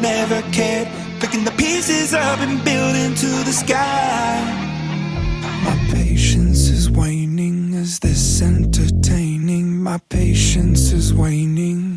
never cared. Picking the pieces up and building to the sky. My patience is waning. Is this entertaining? My patience is waning.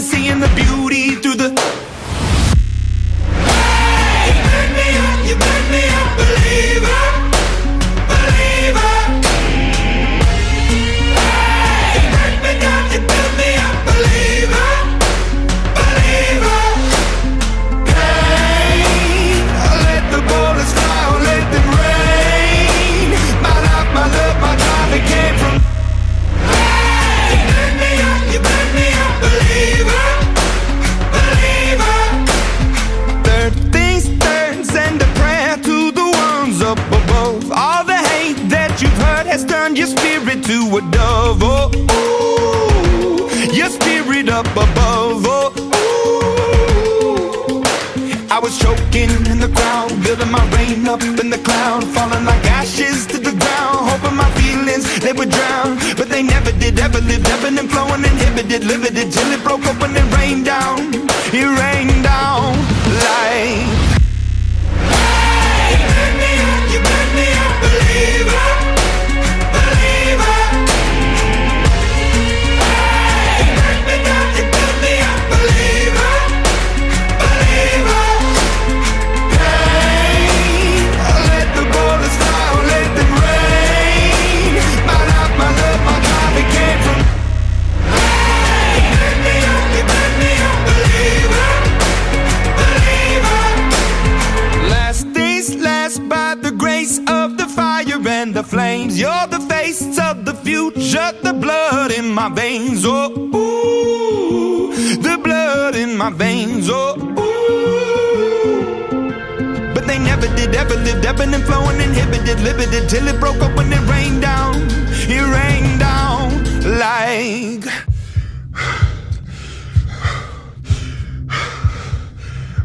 seeing, seeing the beauty through the would drown But they never did, ever lived, ebbing and flowing Inhibited, limited, till it broke open and rained down. shut the blood in my veins. Oh, ooh, the blood in my veins. Oh, ooh. But they never did, ever lived, ebbing and flowing, inhibited, limited, till it broke up when it rained down. It rained down like.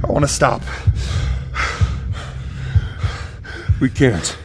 I want to stop. We can't.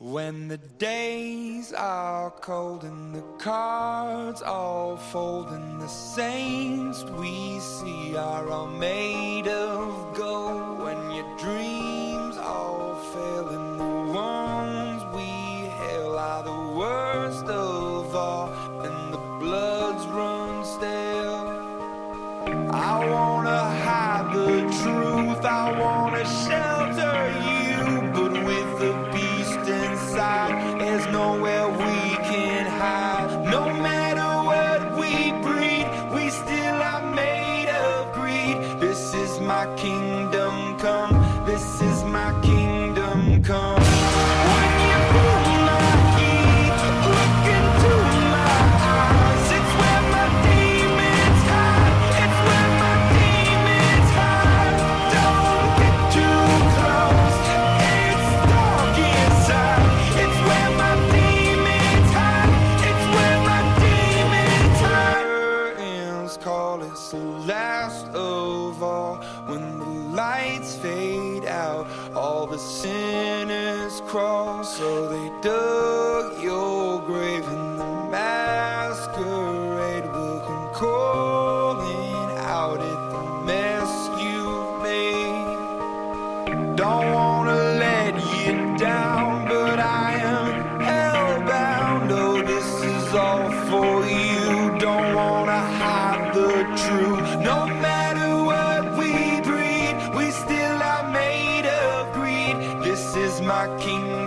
When the days are cold and the cards all fold and the saints we see are all made of gold.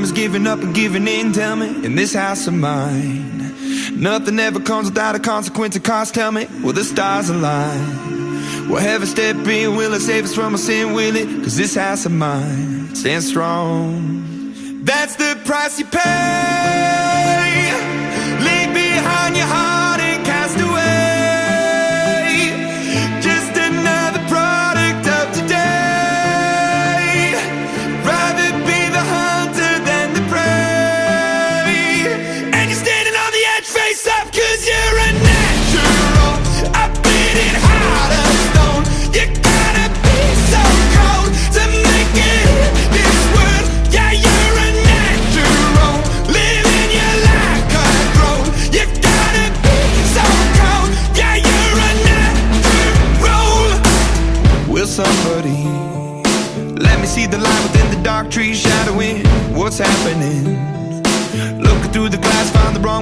time is giving up and giving in, tell me, in this house of mine. Nothing ever comes without a consequence or cost, tell me, will the stars align? Will heaven step in, will it save us from our sin, will it? Cause this house of mine stands strong. That's the price you pay.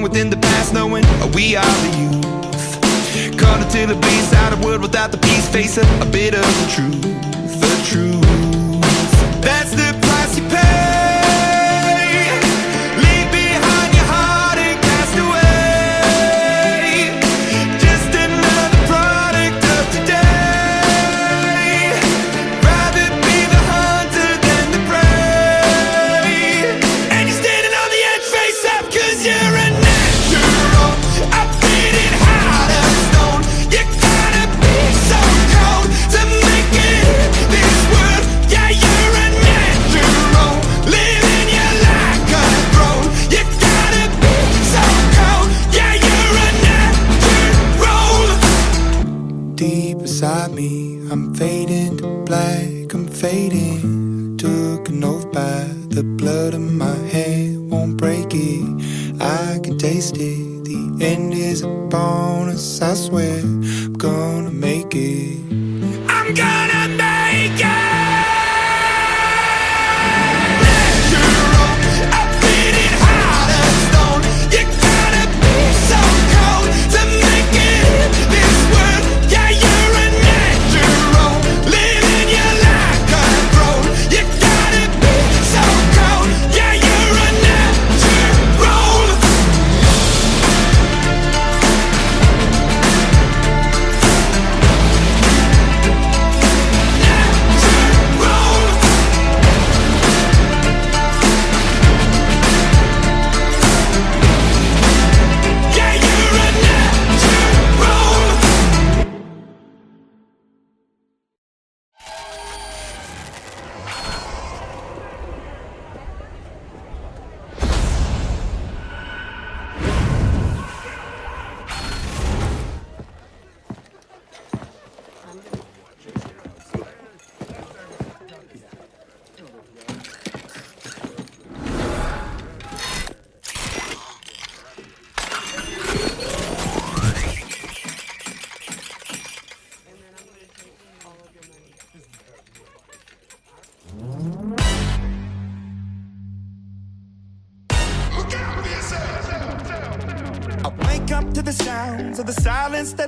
within the past knowing we are the youth. Caught until the beast out of world without the peace facing a bit of the truth, the truth.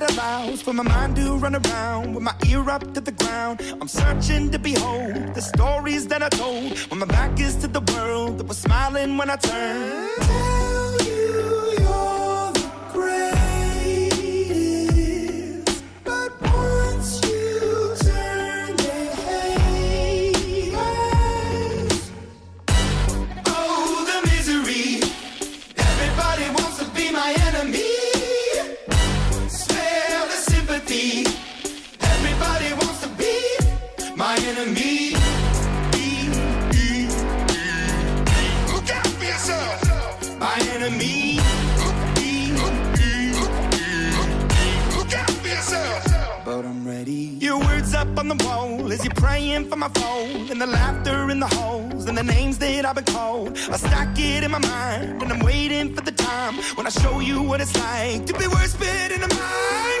That allows for my mind to run around with my ear up to the ground. I'm searching to behold the stories that I told when my back is to the world that was smiling when I turned. As for my phone. And the laughter in the holes and the names that I've been called. I stack it in my mind and I'm waiting for the time when I show you what it's like to be worse fit in a mind.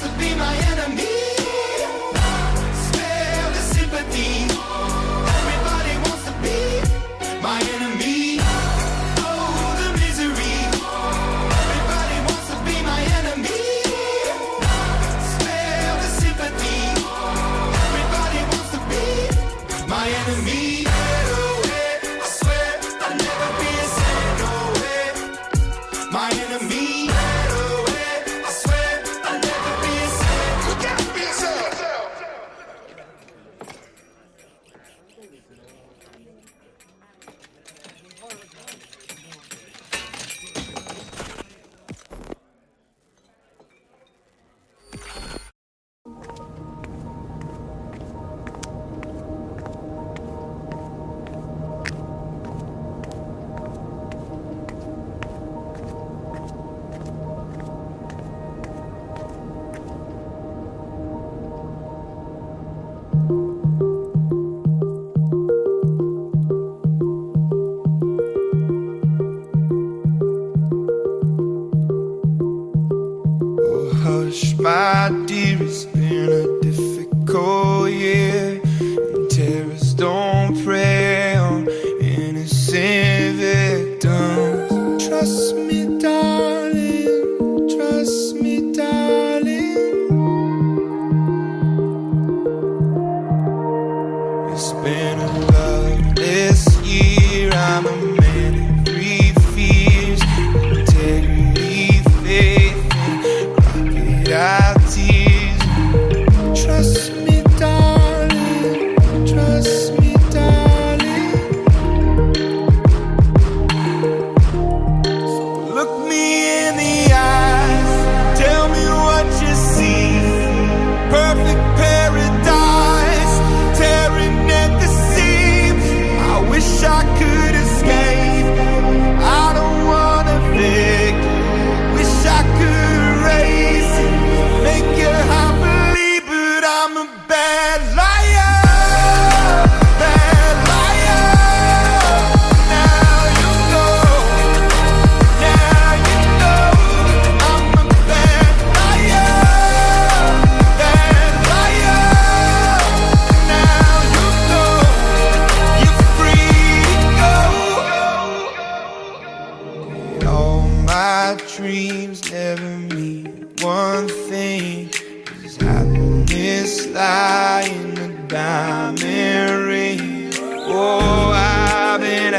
to be my enemy.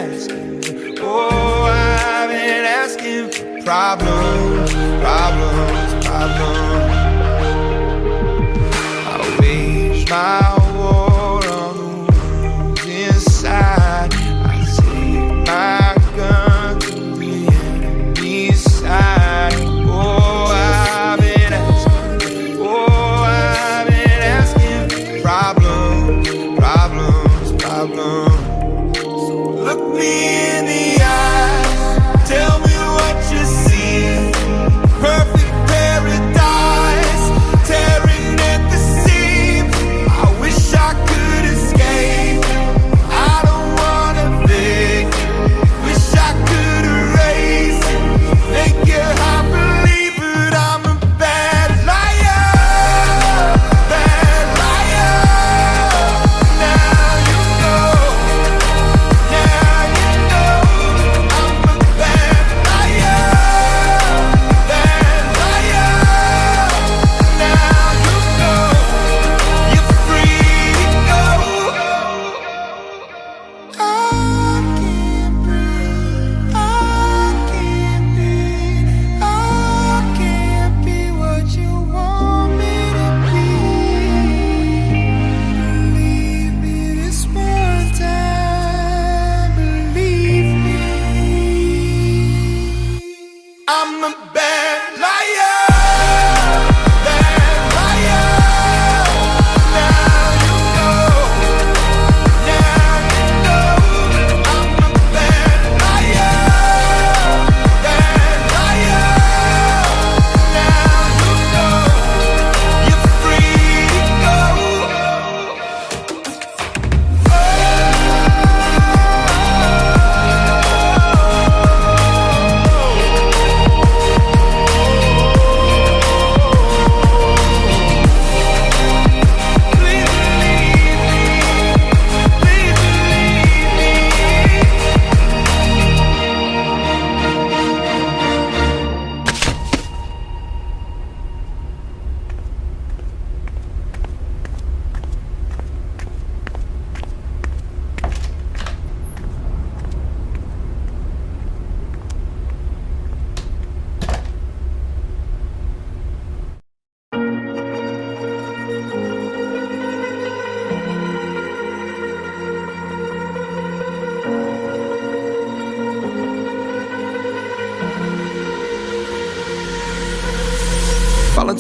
asking. Oh, I've been asking for problems, problems, problems.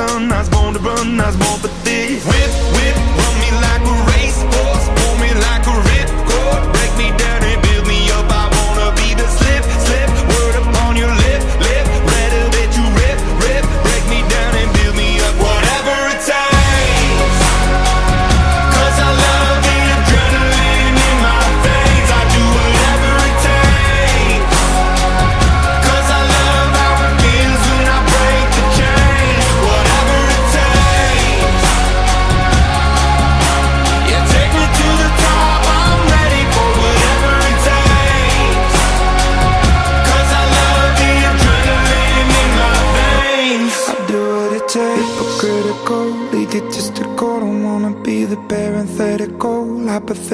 I was born to run,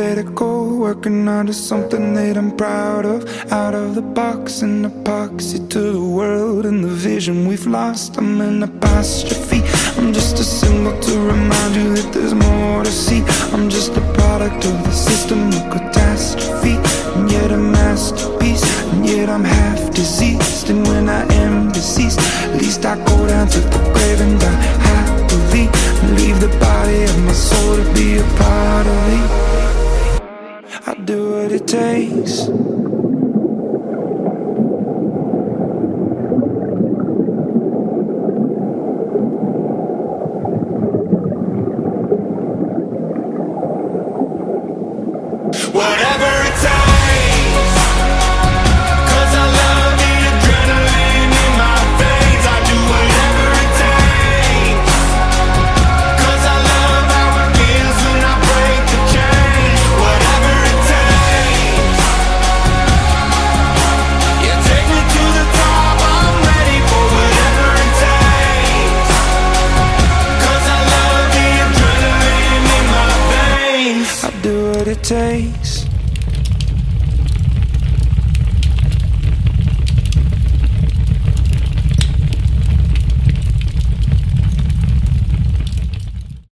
hypothetical. Working onto something that I'm proud of. Out of the box, an epoxy to the world and the vision we've lost. I'm an apostrophe. I'm just a symbol to remind you that there's more to see. I'm just a product of the system of catastrophe, and yet a masterpiece. And yet I'm half diseased, and when I am deceased, at least I go down to the grave and die happily, leave the body of my soul to be a part of me. Do what it takes.